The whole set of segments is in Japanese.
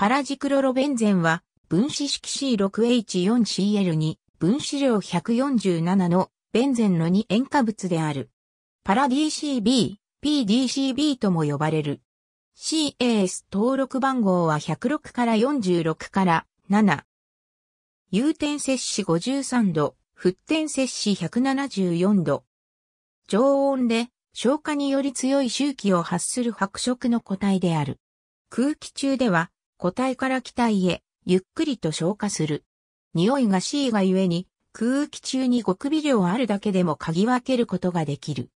パラジクロロベンゼンは分子式 C6H4Cl に分子量147のベンゼンの2塩化物である。パラ DCB、PDCB とも呼ばれる。CAS 登録番号は106から46から7。有点摂氏53度、沸点摂氏174度。常温で消化により強い周期を発する白色の個体である。空気中では個体から気体へゆっくりと消化する。匂いが C がゆえに空気中に極微量あるだけでも嗅ぎ分けることができる。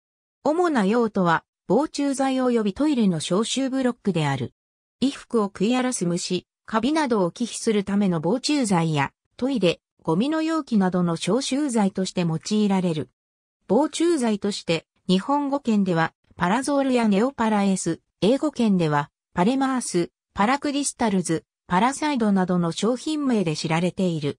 主な用途は防虫剤及びトイレの消臭ブロックである。衣服を食い荒らす虫、カビなどを忌避するための防虫剤やトイレ、ゴミの容器などの消臭剤として用いられる。防虫剤として日本語圏ではパラゾールやネオパラエス、英語圏ではパレマース、パラクリスタルズ、パラサイドなどの商品名で知られている。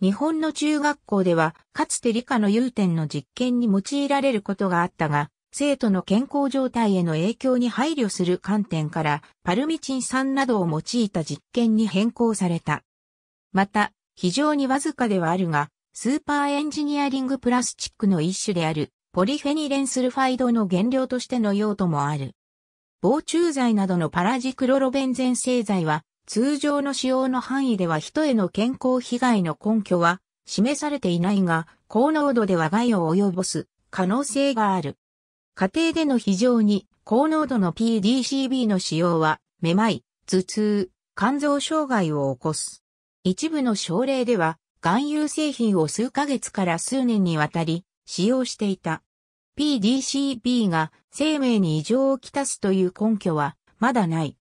日本の中学校ではかつて理科の融点の実験に用いられることがあったが、生徒の健康状態への影響に配慮する観点からパルミチン酸などを用いた実験に変更された。また、非常にわずかではあるが、スーパーエンジニアリングプラスチックの一種であるポリフェニレンスルファイドの原料としての用途もある。防虫剤などのパラジクロロベンゼン製剤は通常の使用の範囲では人への健康被害の根拠は示されていないが、高濃度では害を及ぼす可能性がある。家庭での非常に高濃度の PDCB の使用は、めまい、頭痛、肝臓障害を起こす。一部の症例では、含有製品を数ヶ月から数年にわたり使用していた。PDCB が生命に異常をきたすという根拠はまだない。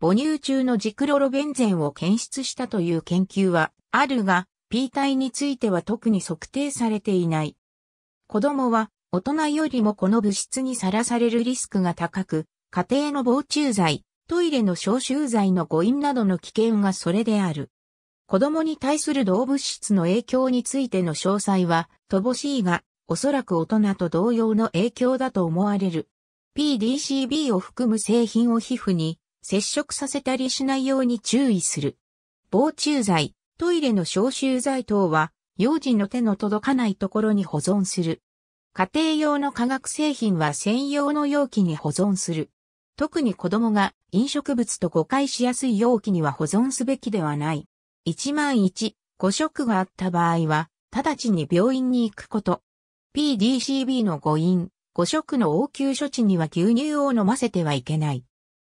母乳中のジクロロベンゼンを検出したという研究はあるが、P 体については特に測定されていない。子供は大人よりもこの物質にさらされるリスクが高く、家庭の防虫剤、トイレの消臭剤の誤飲などの危険がそれである。子供に対する動物質の影響についての詳細は乏しいが、おそらく大人と同様の影響だと思われる。PDCB を含む製品を皮膚に接触させたりしないように注意する。防虫剤、トイレの消臭剤等は、幼児の手の届かないところに保存する。家庭用の化学製品は専用の容器に保存する。特に子供が飲食物と誤解しやすい容器には保存すべきではない。1万1、誤食があった場合は、直ちに病院に行くこと。PDCB の誤飲、誤食の応急処置には牛乳を飲ませてはいけない。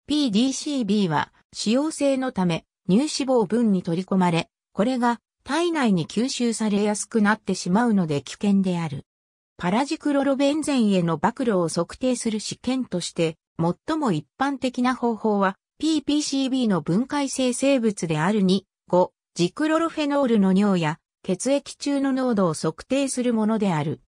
PDCB は使用性のため乳脂肪分に取り込まれ、これが体内に吸収されやすくなってしまうので危険である。パラジクロロベンゼンへの暴露を測定する試験として、最も一般的な方法は PPCB の分解性生物である2、5、ジクロロフェノールの尿や血液中の濃度を測定するものである。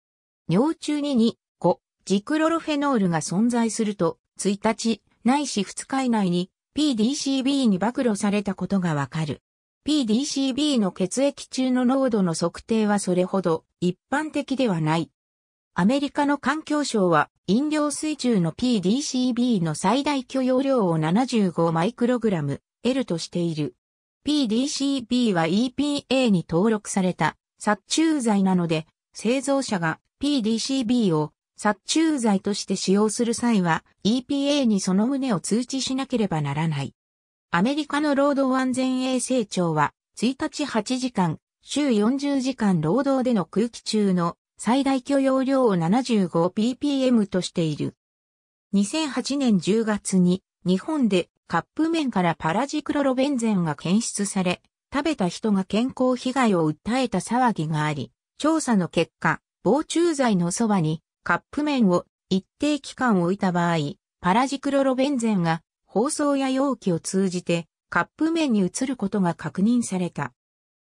尿中に2、5、ジクロロフェノールが存在すると、1日、ないし2日以内に PDCB に暴露されたことがわかる。PDCB の血液中の濃度の測定はそれほど一般的ではない。アメリカの環境省は飲料水中の PDCB の最大許容量を75マイクログラム L としている。PDCB は EPA に登録された殺虫剤なので、製造者が PDCB を殺虫剤として使用する際は EPA にその旨を通知しなければならない。アメリカの労働安全衛生庁は1日8時間、週40時間労働での空気中の最大許容量を 75ppm としている。2008年10月に日本でカップ麺からパラジクロロベンゼンが検出され、食べた人が健康被害を訴えた騒ぎがあり、調査の結果、防虫剤のそばにカップ麺を一定期間置いた場合、パラジクロロベンゼンが包装や容器を通じてカップ麺に移ることが確認された。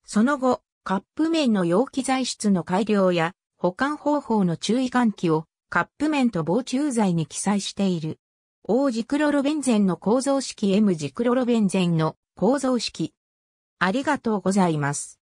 その後、カップ麺の容器材質の改良や保管方法の注意喚起をカップ麺と防虫剤に記載している。O ジクロロベンゼンの構造式 M ジクロロベンゼンの構造式。ありがとうございます。